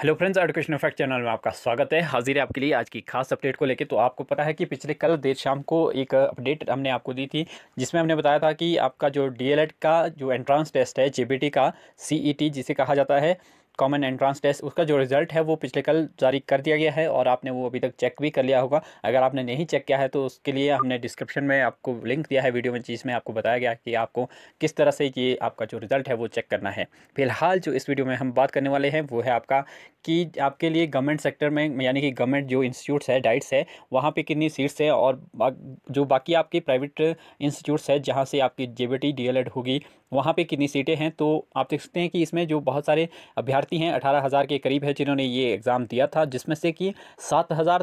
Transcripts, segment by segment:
Hello friends education fact channel में आपका स्वागत है। हाजिर है आपके लिए आज की खास अपडेट को लेकर तो आपको पता है कि पिछले कल देर शाम को एक अपडेट हमने आपको दी थी, जिसमें हमने बताया था कि आपका जो डीएलएड का जो एंट्रांस टेस्ट है, जेबीटी का, सीईटी जिसे कहा जाता है कॉमन एंट्रांस टेस्ट उसका जो रिज़ल्ट है, वो पिछले कल जारी कर दिया गया है और आपने वो अभी तक चेक भी कर लिया होगा। अगर आपने नहीं चेक किया है तो उसके लिए हमने डिस्क्रिप्शन में आपको लिंक दिया है वीडियो में जिसमें आपको बताया गया कि आपको किस तरह से ये आपका जो रिज़ल्ट है, वो चेक करना है। फ़िलहाल जो इस वीडियो में हम बात करने वाले हैं, वो है आपका कि आपके लिए गवर्नमेंट सेक्टर में, यानी कि गवर्नमेंट जो इंस्टीट्यूट्स है डाइट्स है, वहाँ पर कितनी सीट्स है और जो बाकी आपकी प्राइवेट इंस्टीट्यूट्स है, जहाँ से आपकी जे बी होगी वहाँ पे कितनी सीटें हैं? तो आप देख सकते हैं कि इसमें जो बहुत सारे अभ्यर्थी हैं, अठारह हज़ार के करीब है, जिन्होंने ये एग्ज़ाम दिया था, जिसमें से कि सात हज़ार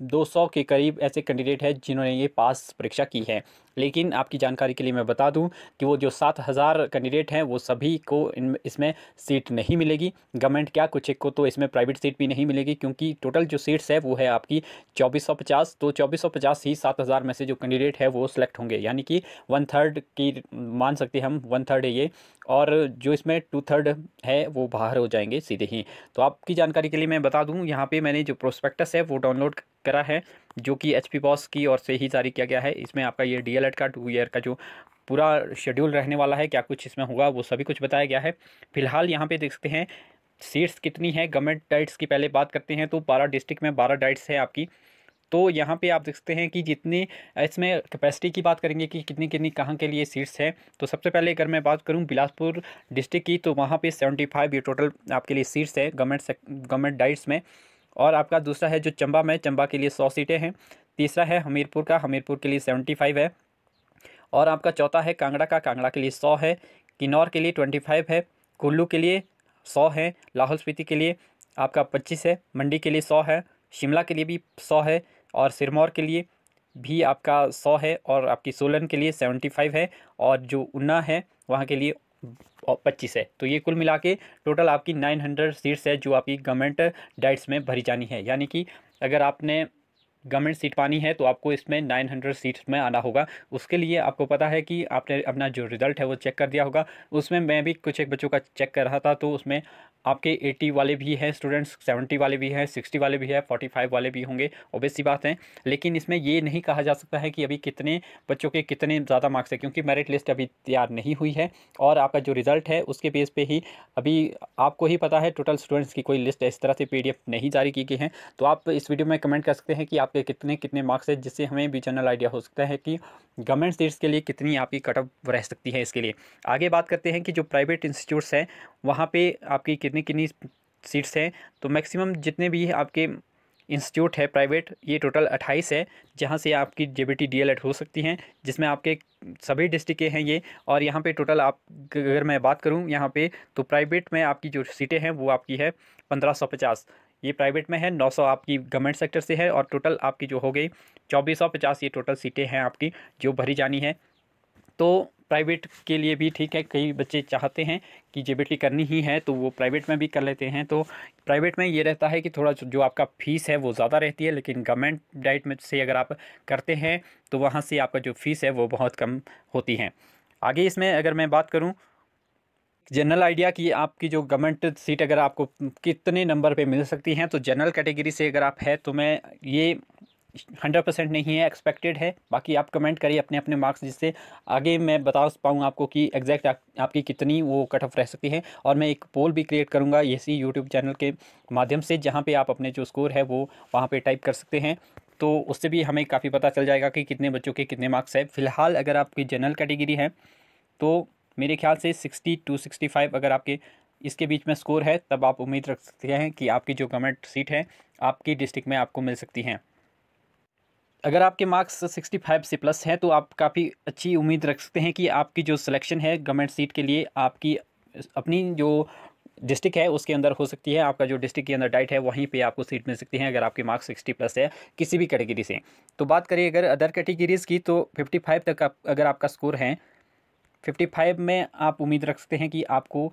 दो सौ के करीब ऐसे कैंडिडेट हैं, जिन्होंने ये पास परीक्षा की है। लेकिन आपकी जानकारी के लिए मैं बता दूँ कि वो जो सात हज़ार कैंडिडेट हैं, वो सभी को इन, इसमें सीट नहीं मिलेगी। गवर्नमेंट क्या कुछ एक को तो इसमें प्राइवेट सीट भी नहीं मिलेगी, क्योंकि टोटल जो सीट्स है, वो है आपकी चौबीस सौ पचास। तो चौबीस सौ पचास ही सात हज़ार में से जो कैंडिडेट है, वो सिलेक्ट होंगे। यानी कि वन थर्ड की मान सकते हम, वन थर्ड है ये। और जो इसमें टू थर्ड है, वो बाहर हो जाएँगे सीधे ही। तो आपकी जानकारी के लिए मैं बता दूँ, यहाँ पर मैंने जो प्रोस्पेक्टस है, वो डाउनलोड करा है। जो कि एच पी बॉस की ओर से ही जारी किया गया है। इसमें आपका ये डी का टू ईयर का जो पूरा शेड्यूल रहने वाला है, क्या कुछ इसमें होगा, वो सभी कुछ बताया गया है। फ़िलहाल यहाँ पे देख सकते हैं सीट्स कितनी है गवर्नमेंट डाइट्स की पहले बात करते हैं तो बारह डिस्ट्रिक्ट में बारह डाइट्स है आपकी। तो यहाँ पे आप देख सकते हैं कि जितनी, इसमें कैपेसिटी की बात करेंगे कि कितनी कितनी, कहाँ के लिए सीट्स हैं। तो सबसे पहले अगर मैं बात करूँ बिलासपुर डिस्ट्रिक्ट की तो वहाँ पे सेवेंटी फाइव ये टोटल आपके लिए सीट्स है गवर्नमेंट गवर्नमेंट डाइट्स में। और आपका दूसरा है जो चंबा में चंबा के लिए सौ सीटें हैं तीसरा है हमीरपुर का हमीरपुर के लिए सेवेंटी फाइव है और आपका चौथा है कांगड़ा का कांगड़ा के लिए सौ है किन्नौर के लिए ट्वेंटी फाइव है कुल्लू के लिए सौ है लाहौल स्पीति के लिए आपका पच्चीस है मंडी के लिए सौ है शिमला के लिए भी सौ है और सिरमौर के लिए भी आपका सौ है और आपकी सोलन के लिए सेवेंटी फाइव है और जो उन्ना है वहाँ के लिए पच्चीस है। तो ये कुल मिला के टोटल आपकी नाइन हंड्रेड सीट्स है जो आपकी गवर्नमेंट डाइट्स में भरी जानी है। यानी कि अगर आपने गवर्नमेंट सीट पानी है तो आपको इसमें 900 सीट्स में आना होगा। उसके लिए आपको पता है कि आपने अपना जो रिज़ल्ट है, वो चेक कर दिया होगा। उसमें मैं भी कुछ एक बच्चों का चेक कर रहा था तो उसमें आपके एटी वाले भी हैं स्टूडेंट्स सेवेंटी वाले भी हैं सिक्सटी वाले भी हैं फोर्टी फाइव वाले भी होंगे ओबियस सी बात है। लेकिन इसमें ये नहीं कहा जा सकता है कि अभी कितने बच्चों के कितने ज़्यादा मार्क्स है, क्योंकि मेरिट लिस्ट अभी तैयार नहीं हुई है। और आपका जो रिज़ल्ट है, उसके बेस पे ही अभी आपको ही पता है टोटल स्टूडेंट्स की कोई लिस्ट इस तरह से पीडीएफ नहीं जारी की गई है। तो आप इस वीडियो में कमेंट कर सकते हैं कि आपके कितने कितने मार्क्स है, जिससे हमें भी जनरल आइडिया हो सकता है कि गवर्नमेंट सीट्स के लिए कितनी आपकी कटअप रह सकती है इसके लिए। आगे बात करते हैं कि जो प्राइवेट इंस्टीट्यूट्स हैं, वहाँ पे आपकी कितनी कितनी सीट्स हैं। तो मैक्सिमम जितने भी आपके इंस्टीट्यूट है प्राइवेट ये टोटल अट्ठाईस है, जहाँ से आपकी जे बी टी हो सकती हैं, जिसमें आपके सभी डिस्ट्रिक्ट के हैं ये। और यहाँ पे टोटल आप, अगर मैं बात करूँ यहाँ पे तो प्राइवेट में आपकी जो सीटें हैं, वो आपकी है पंद्रह सौ पचास। ये प्राइवेट में है, नौ सौ आपकी गवर्नमेंट सेक्टर से है और टोटल आपकी जो हो गई, चौबीस ये टोटल सीटें हैं आपकी जो भरी जानी है। तो प्राइवेट के लिए भी ठीक है, कई बच्चे चाहते हैं कि जे करनी ही है तो वो प्राइवेट में भी कर लेते हैं। तो प्राइवेट में ये रहता है कि थोड़ा जो आपका फ़ीस है वो ज़्यादा रहती है, लेकिन गवर्नमेंट डाइट में से अगर आप करते हैं तो वहाँ से आपका जो फ़ीस है वो बहुत कम होती है। आगे इसमें अगर मैं बात करूँ जनरल आइडिया कि आपकी जो गवर्नमेंट सीट अगर आपको कितने नंबर पे मिल सकती हैं तो जनरल कैटेगरी से अगर आप है तो मैं ये हंड्रेड परसेंट नहीं है एक्सपेक्टेड है। बाकी आप कमेंट करिए अपने अपने मार्क्स जिससे आगे मैं बता पाऊँ आपको कि एग्जैक्ट आप, आपकी कितनी वो कट ऑफ़ रह सकती है। और मैं एक पोल भी क्रिएट करूँगा इसी यूट्यूब चैनल के माध्यम से जहाँ पे आप अपने जो स्कोर है वो वहाँ पे टाइप कर सकते हैं। तो उससे भी हमें काफ़ी पता चल जाएगा कि कितने बच्चों के कितने मार्क्स है। फ़िलहाल अगर आपकी जनरल कैटेगरी है तो मेरे ख्याल से सिक्सटी टू सिक्सटी फाइव अगर आपके इसके बीच में स्कोर है तब आप उम्मीद रख सकते हैं कि आपकी जो गवर्नमेंट सीट है आपकी डिस्ट्रिक्ट में आपको मिल सकती हैं। अगर आपके मार्क्स सिक्सटी फाइव से प्लस हैं तो आप काफ़ी अच्छी उम्मीद रख सकते हैं कि आपकी जो सिलेक्शन है गवर्नमेंट सीट के लिए आपकी अपनी जो डिस्ट्रिक्ट है उसके अंदर हो सकती है आपका जो डिस्ट्रिक्ट के अंदर डाइट है वहीं पे आपको सीट मिल सकती है अगर आपके मार्क्स सिक्सटी प्लस है किसी भी कैटेगरी से। तो बात करिए अगर अदर कैटेगरीज़ की तो फिफ्टी फाइव तक आप, अगर आपका स्कोर है फिफ्टी फाइव में आप उम्मीद रख सकते हैं कि आपको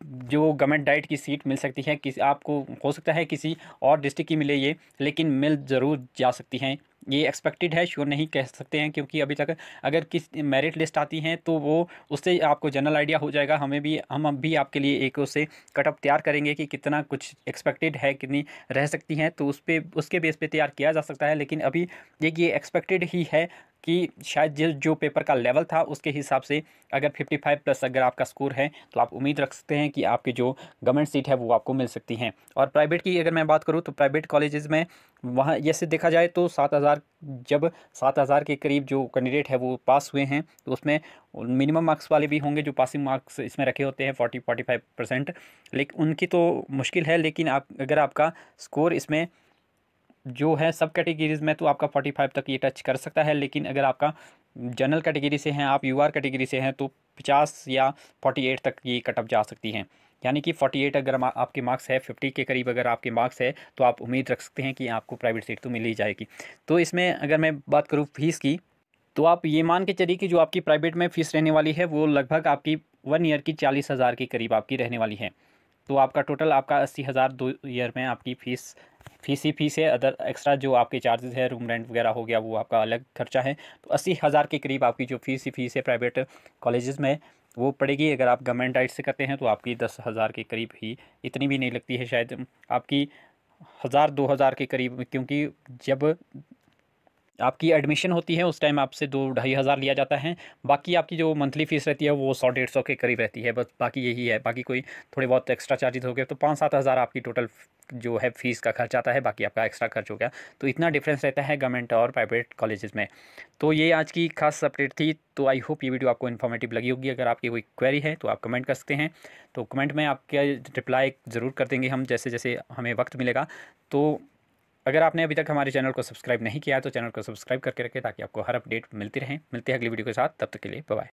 जो गवर्नमेंट डाइट की सीट मिल सकती है, किसी, आपको हो सकता है किसी और डिस्ट्रिक्ट की मिले ये, लेकिन मिल ज़रूर जा सकती हैं। ये एक्सपेक्टेड है श्योर नहीं कह सकते हैं, क्योंकि अभी तक अगर किस मेरिट लिस्ट आती हैं तो वो उससे आपको जनरल आइडिया हो जाएगा। हमें भी, हम भी आपके लिए एक उससे कटअप तैयार करेंगे कि कितना कुछ एक्सपेक्टेड है, कितनी रह सकती हैं तो उस पर उसके बेस पे तैयार किया जा सकता है, लेकिन अभी ये एक्सपेक्टेड ही है कि शायद जिस जो पेपर का लेवल था उसके हिसाब से अगर 55 प्लस अगर आपका स्कोर है तो आप उम्मीद रख सकते हैं कि आपकी जो गवर्नमेंट सीट है वो आपको मिल सकती हैं। और प्राइवेट की अगर मैं बात करूँ तो प्राइवेट कॉलेजेस में वहाँ, जैसे देखा जाए तो सात हज़ार, जब सात हज़ार के करीब जो कैंडिडेट है वो पास हुए हैं तो उसमें मिनिमम मार्क्स वाले भी होंगे जो पासिंग मार्क्स इसमें रखे होते हैं फोर्टी फोर्टी फाइव परसेंट लेकिन उनकी तो मुश्किल है, लेकिन आप, अगर आपका स्कोर इसमें जो है सब कैटेगरीज में तो आपका फोर्टी फाइव तक ये टच कर सकता है, लेकिन अगर आपका जनरल कैटेगरी से हैं, आप यू आर कैटेगरी से हैं तो पचास या फोर्टी एट तक ये कटअप जा सकती हैं। यानी कि फोर्टी एट अगर आपके मार्क्स है फिफ्टी के करीब अगर आपके मार्क्स है तो आप उम्मीद रख सकते हैं कि आपको प्राइवेट सीट तो मिल ही जाएगी। तो इसमें अगर मैं बात करूँ फ़ीस की तो आप ये मान के चलिए कि जो आपकी प्राइवेट में फ़ीस रहने वाली है, वो लगभग आपकी वन ईयर की चालीस हज़ार के करीब आपकी रहने वाली है। तो आपका टोटल आपका अस्सी हज़ार दो ईयर में आपकी फ़ीस फ़ीस ही फ़ीस है। अदर एक्स्ट्रा जो आपके चार्जेस है रूम रेंट वगैरह हो गया, वो आपका अलग खर्चा है। तो अस्सी हज़ार के करीब आपकी जो फ़ीस ही फ़ीस है प्राइवेट कॉलेजेस में, वो पड़ेगी। अगर आप गवर्नमेंट डाइट से करते हैं तो आपकी दस हज़ार के करीब ही इतनी भी नहीं लगती है शायद। आपकी हज़ार, दो हज़ार के करीब, क्योंकि जब आपकी एडमिशन होती है, उस टाइम आपसे दो ढाई हज़ार लिया जाता है। बाकी आपकी जो मंथली फ़ीस रहती है, वो सौ डेढ़ सौ के करीब रहती है, बस बाकी यही है। बाकी कोई थोड़े बहुत एक्स्ट्रा चार्जेस हो गए तो पाँच सात हज़ार आपकी टोटल जो है फ़ीस का खर्च आता है, बाकी आपका एक्स्ट्रा खर्च हो गया। तो इतना डिफरेंस रहता है गवर्नमेंट और प्राइवेट कॉलेजेस में। तो ये आज की खास अपडेट थी तो आई होप ये वीडियो आपको इन्फॉर्मेटिव लगी होगी। अगर आपकी कोई क्वेरी है तो आप कमेंट कर सकते हैं। तो कमेंट में आपके रिप्लाई ज़रूर कर देंगे हम जैसे जैसे हमें वक्त मिलेगा। तो अगर आपने अभी तक हमारे चैनल को सब्सक्राइब नहीं किया तो चैनल को सब्सक्राइब करके रखें ताकि आपको हर अपडेट मिलती रहे। मिलती है अगली वीडियो के साथ, तब तक के लिए बाय